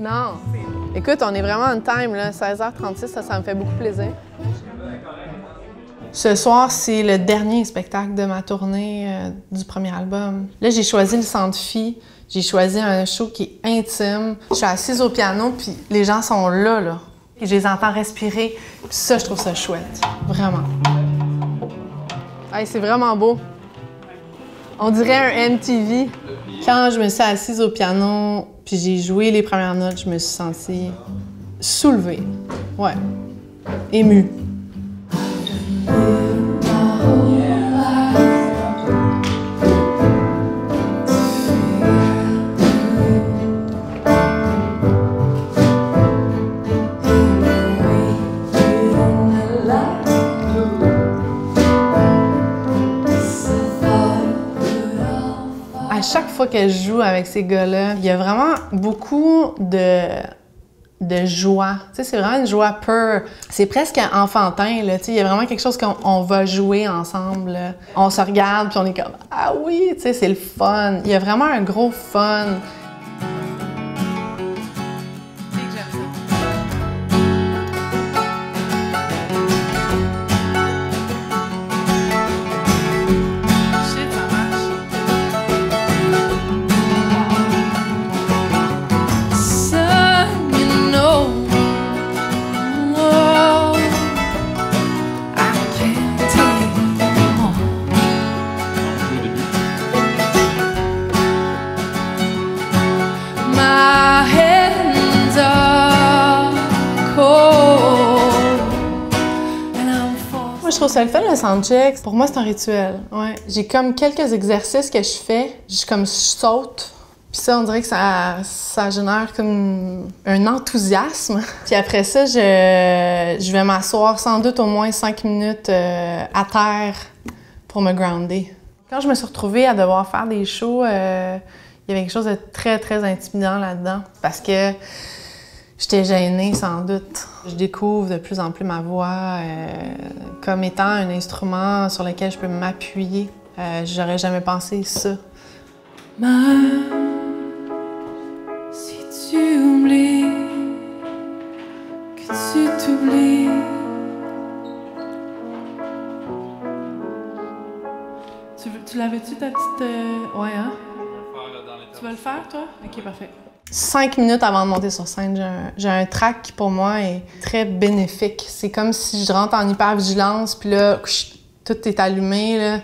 Non. Écoute, on est vraiment en time, là. 16h36, ça, ça me fait beaucoup plaisir. Ce soir, c'est le dernier spectacle de ma tournée euh, du premier album. Là, j'ai choisi le Centre Phi. J'ai choisi un show qui est intime. Je suis assise au piano, puis les gens sont là, là. Et je les entends respirer. Puis ça, je trouve ça chouette. Vraiment. Hey, c'est vraiment beau. On dirait un MTV. Quand je me suis assise au piano, puis j'ai joué les premières notes, je me suis sentie soulevée. Ouais. Émue. À chaque fois que je joue avec ces gars-là, il y a vraiment beaucoup de, de joie. Tu sais, c'est vraiment une joie pure. C'est presque enfantin, là. Tu sais, il y a vraiment quelque chose qu'on on va jouer ensemble. On se regarde, puis on est comme « Ah oui! » Tu sais, c'est le fun. Il y a vraiment un gros fun. Trouve ça le fun, le. Pour moi, c'est un rituel. Ouais. J'ai comme quelques exercices que je fais. Je comme je saute. Puis ça, on dirait que ça, ça génère comme un enthousiasme. Puis après ça, je, je vais m'asseoir sans doute au moins cinq minutes euh, à terre pour me grounder. Quand je me suis retrouvée à devoir faire des shows, euh, il y avait quelque chose de très, très intimidant là-dedans. Parce que J'étais gênée, sans doute. Je découvre de plus en plus ma voix euh, comme étant un instrument sur lequel je peux m'appuyer. Euh, J'aurais jamais pensé ça. Ma, si tu oublies que tu t'oublies, tu, veux- tu l'avais-tu ta petite. euh, Ouais, hein? Tu vas le faire, toi? Ok, parfait. Cinq minutes avant de monter sur scène, j'ai un, track qui, pour moi, est très bénéfique. C'est comme si je rentre en hypervigilance, puis là, tout est allumé.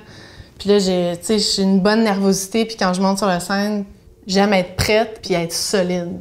Puis là, j'ai, une bonne nervosité, puis quand je monte sur la scène, j'aime être prête, puis être solide,